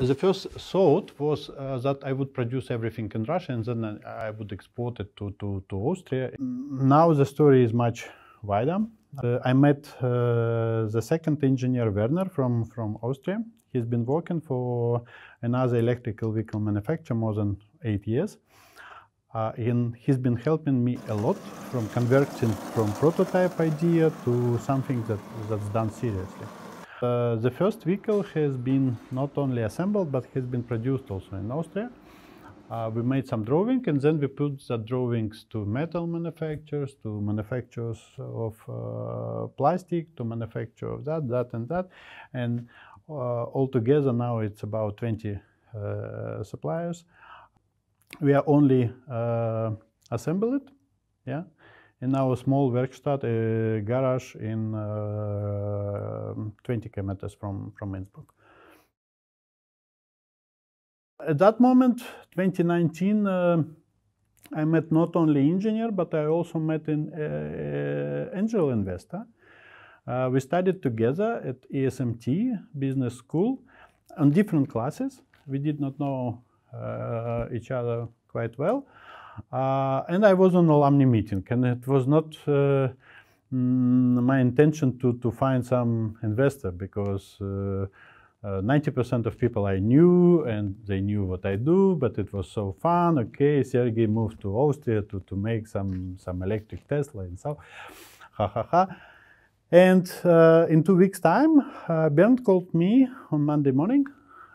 The first thought was uh, that I would produce everything in Russia and then I would export it to, to, to Austria. Now the story is much wider. Uh, I met uh, the second engineer, Werner, from, from Austria. He's been working for another electrical vehicle manufacturer more than eight years. Uh, and he's been helping me a lot from converting from prototype idea to something that, that's done seriously. Uh, the first vehicle has been not only assembled but has been produced also in Austria. Uh, we made some drawing and then we put the drawings to metal manufacturers, to manufacturers of uh, plastic, to manufacture of that, that and that. And uh, altogether now it's about 20 uh, suppliers. We are only uh, assemble it, yeah, in our small Werkstatt, garage in 20 kilometers from, from Innsbruck. At that moment, 2019, uh, I met not only engineer, but I also met an uh, angel investor. Uh, we studied together at ESMT Business School on different classes. We did not know uh, each other quite well. Uh, and I was on an alumni meeting, and it was not uh, mm, my intention to, to find some investor because 90% of people I knew and they knew what I do, but it was so fun. Okay, Sergey moved to Austria to, to make some, some electric Tesla and so, ha ha ha. And uh, in two weeks' time, uh, Bernd called me on Monday morning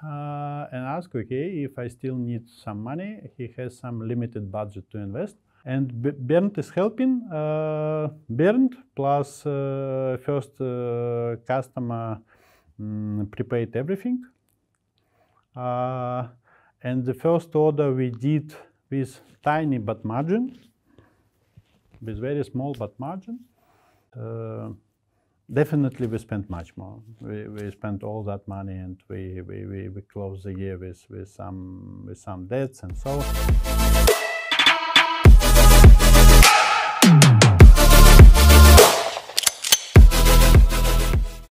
uh, and asked, okay, if I still need some money, he has some limited budget to invest. And Bernd is helping. Uh, Bernd plus uh, first uh, customer um, prepaid everything. And the first order we did with tiny but margin, with very small but margin. Definitely we spent much more. We, we spent all that money and we, we, we, we closed the year with, with some with some debts and so